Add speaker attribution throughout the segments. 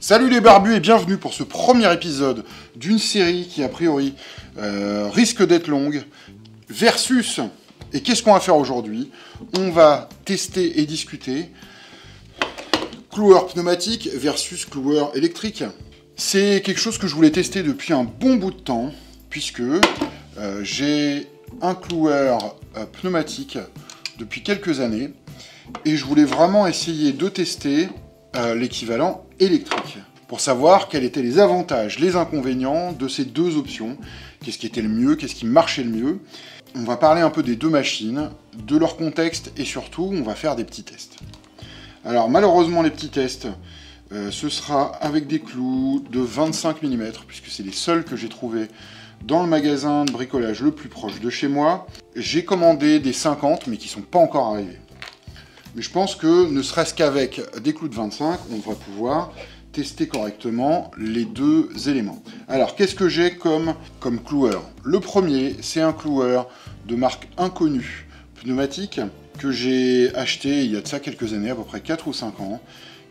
Speaker 1: Salut les barbus et bienvenue pour ce premier épisode d'une série qui a priori euh, risque d'être longue, versus, et qu'est-ce qu'on va faire aujourd'hui? On va tester et discuter cloueur pneumatique versus cloueur électrique. C'est quelque chose que je voulais tester depuis un bon bout de temps, puisque euh, j'ai un cloueur euh, pneumatique depuis quelques années, et je voulais vraiment essayer de tester euh, l'équivalent électrique, pour savoir quels étaient les avantages, les inconvénients de ces deux options, qu'est-ce qui était le mieux, qu'est-ce qui marchait le mieux. On va parler un peu des deux machines, de leur contexte, et surtout, on va faire des petits tests. Alors malheureusement, les petits tests, euh, ce sera avec des clous de 25 mm, puisque c'est les seuls que j'ai trouvés dans le magasin de bricolage le plus proche de chez moi. J'ai commandé des 50, mais qui ne sont pas encore arrivés. Mais je pense que, ne serait-ce qu'avec des clous de 25, on devrait pouvoir tester correctement les deux éléments. Alors, qu'est-ce que j'ai comme, comme cloueur? Le premier, c'est un cloueur de marque inconnue, pneumatique, que j'ai acheté il y a de ça quelques années, à peu près 4 ou 5 ans,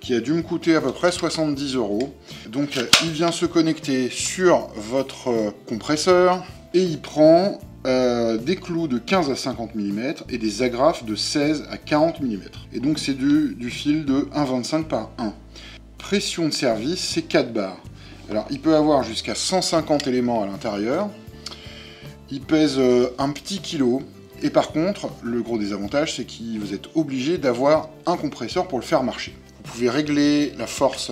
Speaker 1: qui a dû me coûter à peu près 70 euros. Donc il vient se connecter sur votre compresseur et il prend euh, des clous de 15 à 50 mm et des agrafes de 16 à 40 mm. Et donc c'est du, fil de 1,25 par 1. Pression de service, c'est 4 bars. Alors il peut avoir jusqu'à 150 éléments à l'intérieur. Il pèse euh, un petit kilo, et par contre, le gros désavantage, c'est que vous êtes obligé d'avoir un compresseur pour le faire marcher. Vous pouvez régler la force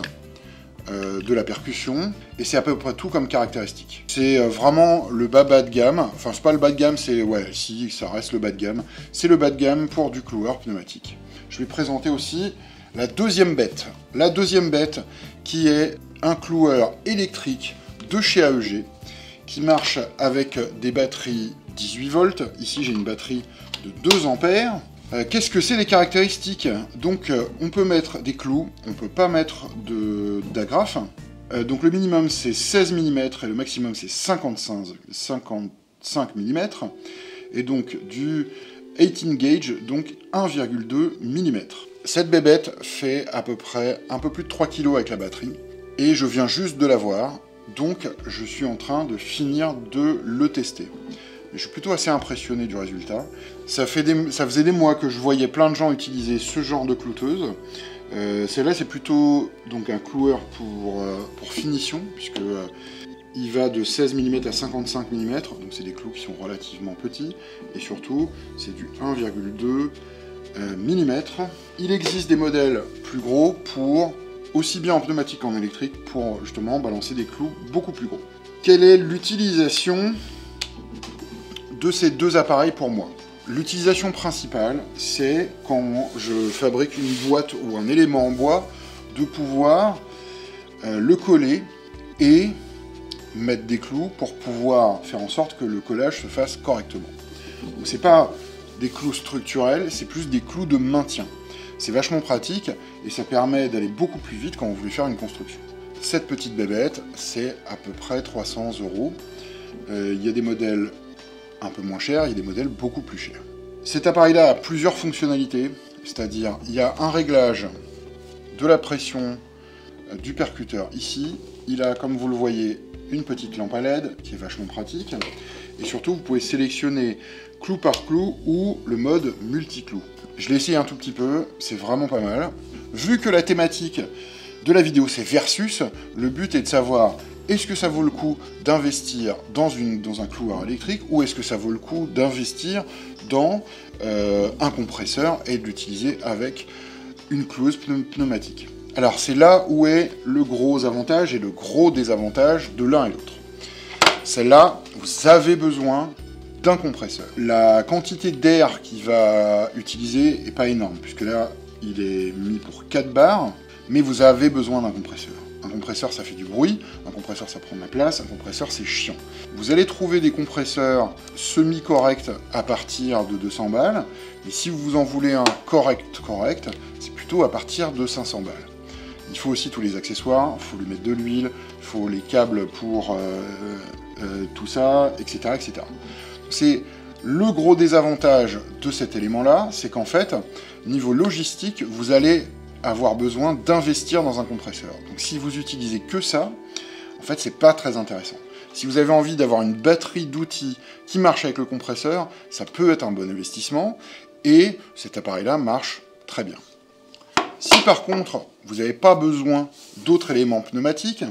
Speaker 1: euh, de la percussion, et c'est à peu près tout comme caractéristique. C'est euh, vraiment le bas bas de gamme, enfin c'est pas le bas de gamme, c'est, ouais, si, ça reste le bas de gamme, c'est le bas de gamme pour du cloueur pneumatique. Je vais présenter aussi la deuxième bête. La deuxième bête qui est un cloueur électrique de chez AEG, qui marche avec des batteries 18 volts. Ici, j'ai une batterie de 2 ampères. Euh, Qu'est-ce que c'est les caractéristiques Donc, euh, on peut mettre des clous, on peut pas mettre d'agrafes. Euh, donc, le minimum, c'est 16 mm et le maximum, c'est 55, 55 mm. Et donc, du 18 gauge, donc 1,2 mm. Cette bébête fait à peu près un peu plus de 3 kg avec la batterie. Et je viens juste de l'avoir, donc je suis en train de finir de le tester. Je suis plutôt assez impressionné du résultat. Ça, faisait des mois que je voyais plein de gens utiliser ce genre de clouteuse. Euh, Celle-là, c'est plutôt donc un cloueur pour, euh, finition, puisque euh, il va de 16 mm à 55 mm, donc c'est des clous qui sont relativement petits, et surtout, c'est du 1,2 mm. Il existe des modèles plus gros pour, aussi bien en pneumatique qu'en électrique, pour justement balancer des clous beaucoup plus gros. Quelle est l'utilisation de ces deux appareils pour moi. L'utilisation principale, c'est quand je fabrique une boîte ou un élément en bois, de pouvoir euh, le coller et mettre des clous pour pouvoir faire en sorte que le collage se fasse correctement. Donc c'est pas des clous structurels, c'est plus des clous de maintien. C'est vachement pratique et ça permet d'aller beaucoup plus vite quand vous voulez faire une construction. Cette petite bébête, c'est à peu près 300 euros. Euh, il y a des modèles un peu moins cher, il y a des modèles beaucoup plus chers. Cet appareil-là a plusieurs fonctionnalités, c'est-à-dire il y a un réglage de la pression du percuteur ici. Il a, comme vous le voyez, une petite lampe à LED qui est vachement pratique. Et surtout, vous pouvez sélectionner clou par clou ou le mode multi-clou. Je l'ai essayé un tout petit peu, c'est vraiment pas mal. Vu que la thématique de la vidéo c'est versus, le but est de savoir est-ce que ça vaut le coup d'investir dans, un cloueur électrique ou est-ce que ça vaut le coup d'investir dans euh, un compresseur et de l'utiliser avec une cloueuse pneumatique? Alors c'est là où est le gros avantage et le gros désavantage de l'un et l'autre. Celle-là, vous avez besoin d'un compresseur. La quantité d'air qu'il va utiliser n'est pas énorme, puisque là, il est mis pour 4 bars, mais vous avez besoin d'un compresseur. Un compresseur, ça fait du bruit, un compresseur, ça prend de la place, un compresseur, c'est chiant. Vous allez trouver des compresseurs semi-corrects à partir de 200 balles, mais si vous en voulez un correct, correct, c'est plutôt à partir de 500 balles. Il faut aussi tous les accessoires, il faut lui mettre de l'huile, il faut les câbles pour euh, euh, tout ça, etc. etc. C'est le gros désavantage de cet élément-là, c'est qu'en fait, niveau logistique, vous allez avoir besoin d'investir dans un compresseur. Donc si vous utilisez que ça, en fait, c'est pas très intéressant. Si vous avez envie d'avoir une batterie d'outils qui marche avec le compresseur, ça peut être un bon investissement, et cet appareil-là marche très bien. Si par contre, vous n'avez pas besoin d'autres éléments pneumatiques,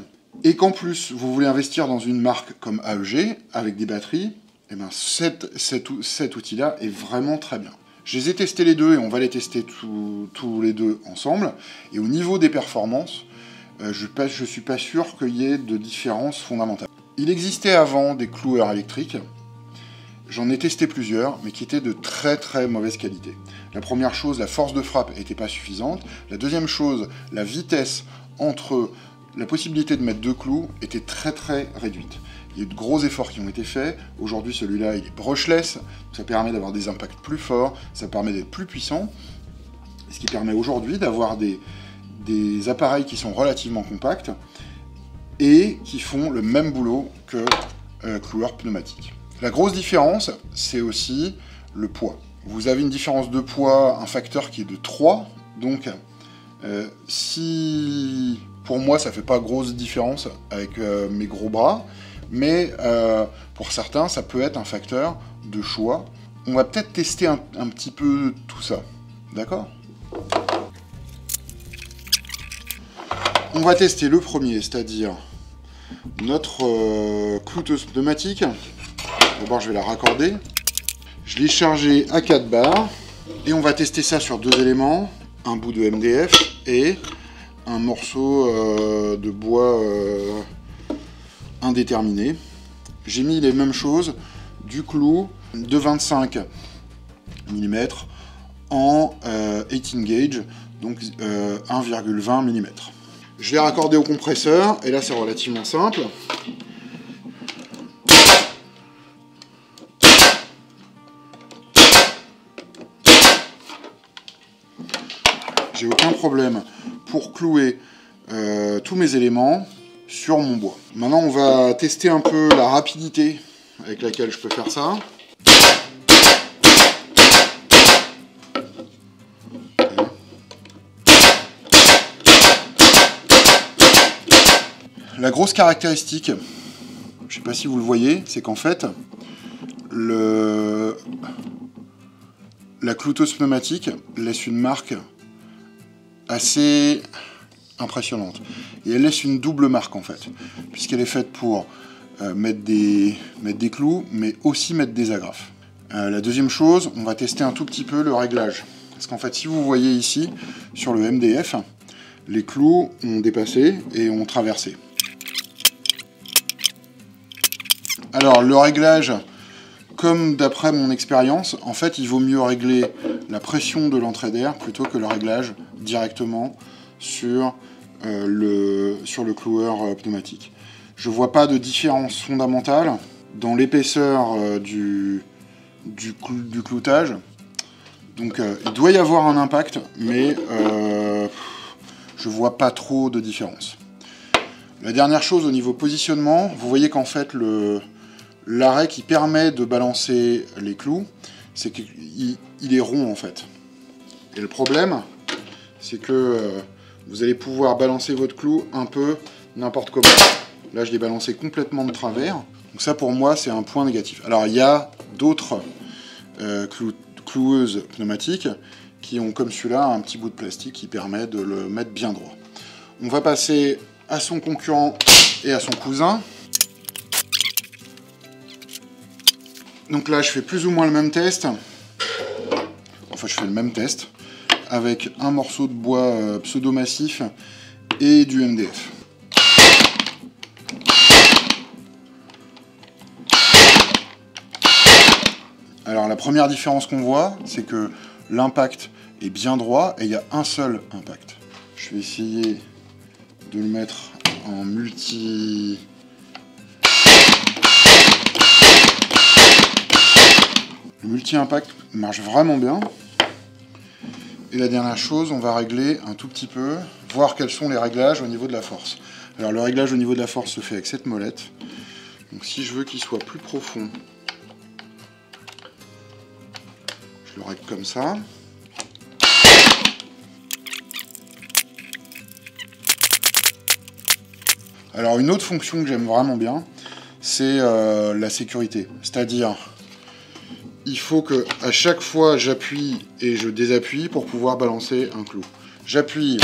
Speaker 1: et qu'en plus, vous voulez investir dans une marque comme AEG, avec des batteries, eh ben cet, cet, outil-là est vraiment très bien. Je les ai testés les deux et on va les tester tous les deux ensemble. Et au niveau des performances, euh, je ne suis pas sûr qu'il y ait de différence fondamentale. Il existait avant des cloueurs électriques. J'en ai testé plusieurs, mais qui étaient de très très mauvaise qualité. La première chose, la force de frappe n'était pas suffisante. La deuxième chose, la vitesse entre la possibilité de mettre deux clous était très très réduite. Il y a eu de gros efforts qui ont été faits. Aujourd'hui, celui-là, il est brushless. Ça permet d'avoir des impacts plus forts, ça permet d'être plus puissant. Ce qui permet aujourd'hui d'avoir des, appareils qui sont relativement compacts et qui font le même boulot que euh, cloueur pneumatique. La grosse différence, c'est aussi le poids. Vous avez une différence de poids, un facteur qui est de 3, donc euh, si pour moi ça fait pas grosse différence avec euh, mes gros bras, mais euh, pour certains ça peut être un facteur de choix. On va peut-être tester un, petit peu tout ça, d'accord? On va tester le premier, c'est-à-dire notre euh, clouteuse pneumatique. D'abord, je vais la raccorder. Je l'ai chargé à 4 barres. Et on va tester ça sur deux éléments. Un bout de MDF et un morceau euh, de bois euh, indéterminé. J'ai mis les mêmes choses, du clou de 25 mm en 18 gauge, donc 1,20 mm. Je l'ai raccordé au compresseur, et là c'est relativement simple. J'ai aucun problème pour clouer euh, tous mes éléments sur mon bois. Maintenant on va tester un peu la rapidité avec laquelle je peux faire ça. La grosse caractéristique, je ne sais pas si vous le voyez, c'est qu'en fait, le... la clouteuse pneumatique laisse une marque assez impressionnante. Et elle laisse une double marque en fait, puisqu'elle est faite pour euh, mettre, des, clous, mais aussi mettre des agrafes. Euh, la deuxième chose, on va tester un tout petit peu le réglage. Parce qu'en fait, si vous voyez ici, sur le MDF, les clous ont dépassé et ont traversé. Alors, le réglage, comme d'après mon expérience, en fait, il vaut mieux régler la pression de l'entrée d'air plutôt que le réglage directement sur, euh, le, sur le cloueur euh, pneumatique. Je ne vois pas de différence fondamentale dans l'épaisseur euh, du, du, cloutage. Donc, il doit y avoir un impact, mais je ne vois pas trop de différence. La dernière chose au niveau positionnement, vous voyez qu'en fait l'arrêt qui permet de balancer les clous, c'est qu'il est rond en fait. Et le problème, c'est que vous allez pouvoir balancer votre clou un peu n'importe comment. Là, je l'ai balancé complètement de travers. Donc ça, pour moi, c'est un point négatif. Alors, il y a d'autres euh, cloueuses pneumatiques qui ont, comme celui-là, un petit bout de plastique qui permet de le mettre bien droit. On va passer à son concurrent et à son cousin. Donc là, je fais plus ou moins le même test. Enfin, je fais le même test avec un morceau de bois euh, pseudo-massif et du MDF. Alors la première différence qu'on voit, c'est que l'impact est bien droit et il y a un seul impact. Je vais essayer de le mettre en multi Le multi-impact marche vraiment bien. Et la dernière chose, on va régler un tout petit peu, voir quels sont les réglages au niveau de la force. Alors le réglage au niveau de la force se fait avec cette molette. Donc si je veux qu'il soit plus profond, je le règle comme ça. Alors une autre fonction que j'aime vraiment bien, c'est euh, la sécurité. C'est-à-dire, il faut que à chaque fois j'appuie et je désappuie pour pouvoir balancer un clou. J'appuie,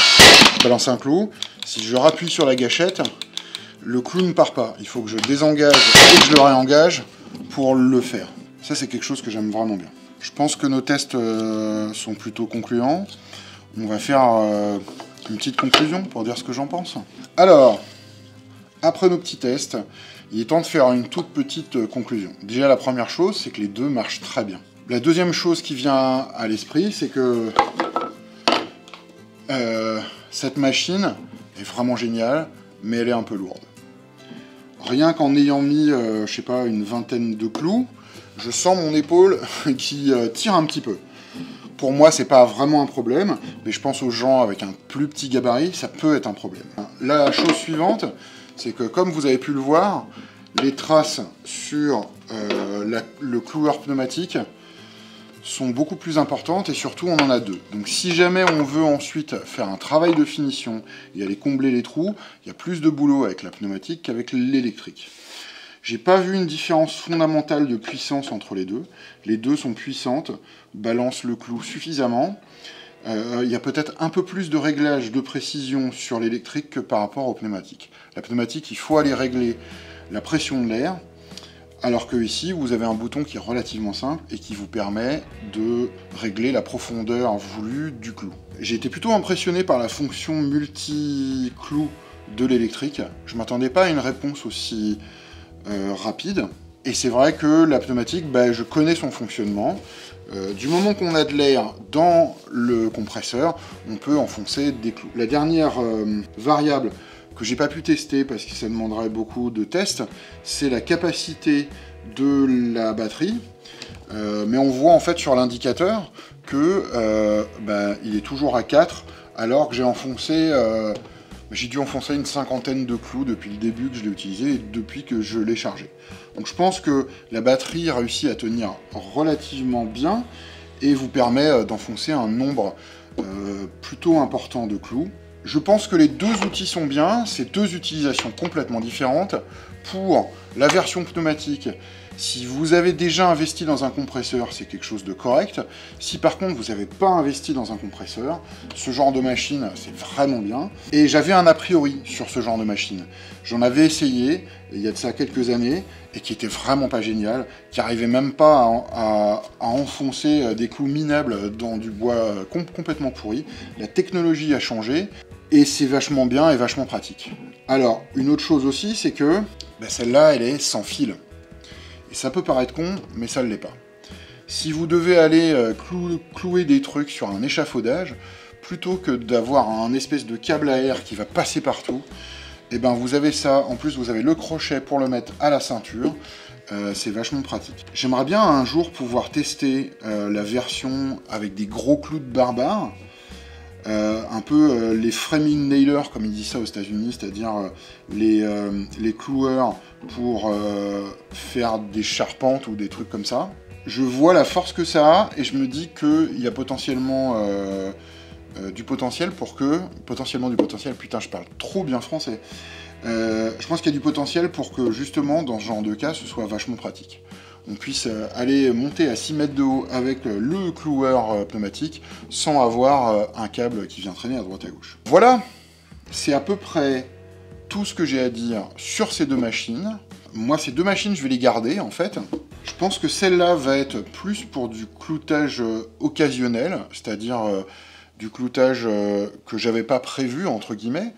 Speaker 1: balance un clou. Si je rappuie sur la gâchette, le clou ne part pas. Il faut que je désengage et que je le réengage pour le faire. Ça, c'est quelque chose que j'aime vraiment bien. Je pense que nos tests euh, sont plutôt concluants. On va faire euh, une petite conclusion pour dire ce que j'en pense. Alors, après nos petits tests, il est temps de faire une toute petite euh, conclusion. Déjà, la première chose, c'est que les deux marchent très bien. La deuxième chose qui vient à l'esprit, c'est que cette machine est vraiment géniale, mais elle est un peu lourde. Rien qu'en ayant mis, je sais pas, une vingtaine de clous, je sens mon épaule qui euh, tire un petit peu. Pour moi, c'est pas vraiment un problème, mais je pense aux gens avec un plus petit gabarit, ça peut être un problème. La chose suivante, c'est que comme vous avez pu le voir, les traces sur euh, le cloueur pneumatique sont beaucoup plus importantes et surtout on en a deux. Donc si jamais on veut ensuite faire un travail de finition et aller combler les trous, il y a plus de boulot avec la pneumatique qu'avec l'électrique. J'ai pas vu une différence fondamentale de puissance entre les deux. Les deux sont puissantes, balancent le clou suffisamment. Euh, il y a peut-être un peu plus de réglage de précision sur l'électrique que par rapport au pneumatique. La pneumatique, il faut aller régler la pression de l'air, alors que ici, vous avez un bouton qui est relativement simple et qui vous permet de régler la profondeur voulue du clou. J'ai été plutôt impressionné par la fonction multi-clou de l'électrique. Je m'attendais pas à une réponse aussi euh, rapide. Et c'est vrai que la pneumatique, bah, je connais son fonctionnement. Euh, du moment qu'on a de l'air dans le compresseur, on peut enfoncer des clous. La dernière euh, variable que j'ai pas pu tester parce que ça demanderait beaucoup de tests, c'est la capacité de la batterie. mais on voit en fait sur l'indicateur que bah, il est toujours à 4 alors que j'ai enfoncé j'ai dû enfoncer une cinquantaine de clous depuis le début que je l'ai utilisé et depuis que je l'ai chargé. Donc je pense que la batterie réussit à tenir relativement bien et vous permet euh, d'enfoncer un nombre euh, plutôt important de clous. Je pense que les deux outils sont bien, c'est deux utilisations complètement différentes. Pour la version pneumatique, si vous avez déjà investi dans un compresseur, c'est quelque chose de correct. Si par contre vous n'avez pas investi dans un compresseur, ce genre de machine, c'est vraiment bien. Et j'avais un a priori sur ce genre de machine. J'en avais essayé, il y a de ça quelques années, et qui était vraiment pas génial, qui arrivait même pas à, enfoncer des clous minables dans du bois complètement pourri. La technologie a changé, et c'est vachement bien et vachement pratique. Alors, une autre chose aussi, c'est que bah, celle-là, elle est sans fil. Et ça peut paraître con, mais ça ne l'est pas. Si vous devez aller euh, clouer des trucs sur un échafaudage, plutôt que d'avoir un espèce de câble à air qui va passer partout, et eh ben vous avez ça, en plus vous avez le crochet pour le mettre à la ceinture, euh, c'est vachement pratique. J'aimerais bien un jour pouvoir tester euh, la version avec des gros clous de barbare, un peu les framing nailers comme ils disent ça aux États-Unis, c'est-à-dire les, les, cloueurs pour euh, faire des charpentes ou des trucs comme ça. Je vois la force que ça a et je me dis qu'il y a potentiellement euh, euh, du potentiel pour que... Potentiellement du potentiel, putain je parle trop bien français. je pense qu'il y a du potentiel pour que justement dans ce genre de cas ce soit vachement pratique. On puisse aller monter à 6 mètres de haut avec le cloueur pneumatique sans avoir un câble qui vient traîner à droite à gauche. Voilà, c'est à peu près tout ce que j'ai à dire sur ces deux machines. Moi, ces deux machines, je vais les garder, en fait. Je pense que celle-là va être plus pour du cloutage euh, occasionnel, c'est-à-dire euh, du cloutage euh, que j'avais pas prévu, entre guillemets.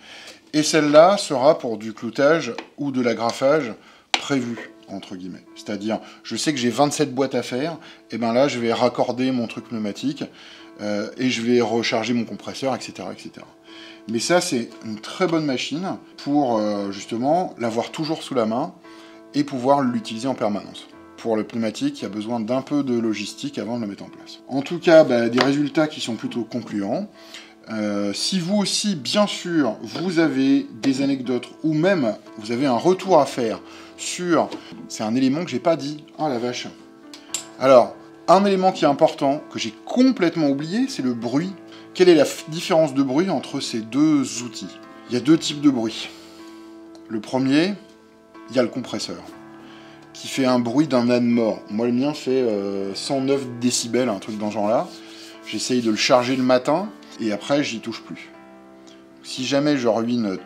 Speaker 1: Et celle-là sera pour du cloutage ou de l'agrafage prévu, C'est-à-dire, je sais que j'ai 27 boîtes à faire, et ben là, je vais raccorder mon truc pneumatique, et je vais recharger mon compresseur, etc. etc. Mais ça, c'est une très bonne machine pour euh, justement l'avoir toujours sous la main et pouvoir l'utiliser en permanence. Pour le pneumatique, il y a besoin d'un peu de logistique avant de le mettre en place. En tout cas, bah, des résultats qui sont plutôt concluants. Euh, si vous aussi, bien sûr, vous avez des anecdotes ou même vous avez un retour à faire C'est un élément que j'ai pas dit. Oh la vache. Alors, un élément qui est important, que j'ai complètement oublié, c'est le bruit quelle est la différence de bruit entre ces deux outils? Il y a deux types de bruit. Le premier, il y a le compresseur, qui fait un bruit d'un âne mort. Moi, le mien fait 109 euh, décibels, un truc dans ce genre-là. J'essaye de le charger le matin, et après, j'y touche plus. Si jamais je ruine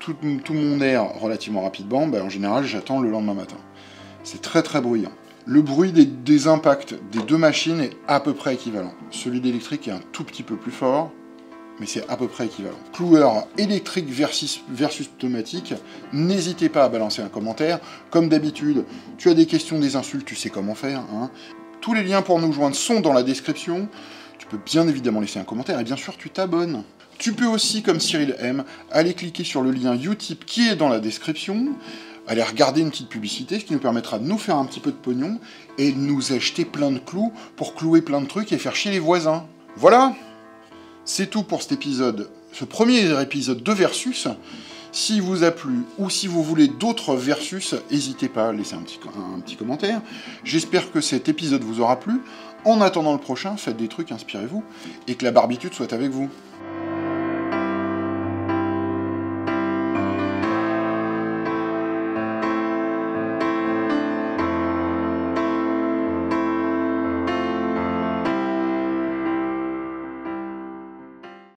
Speaker 1: tout, mon air relativement rapidement, ben, en général, j'attends le lendemain matin. C'est très très bruyant. Le bruit des, impacts des deux machines est à peu près équivalent. Celui d'électrique est un tout petit peu plus fort, mais c'est à peu près équivalent. Cloueur électrique versus, versus automatique, n'hésitez pas à balancer un commentaire. Comme d'habitude, tu as des questions, des insultes, tu sais comment faire. Hein. Tous les liens pour nous joindre sont dans la description. Tu peux bien évidemment laisser un commentaire et bien sûr tu t'abonnes. Tu peux aussi, comme Cyril M, aller cliquer sur le lien Utip qui est dans la description aller regarder une petite publicité, ce qui nous permettra de nous faire un petit peu de pognon et de nous acheter plein de clous pour clouer plein de trucs et faire chier les voisins. Voilà C'est tout pour cet épisode, ce premier épisode de Versus. S'il vous a plu ou si vous voulez d'autres Versus, n'hésitez pas à laisser un petit, un petit commentaire. J'espère que cet épisode vous aura plu. En attendant le prochain, faites des trucs, inspirez-vous et que la barbitude soit avec vous.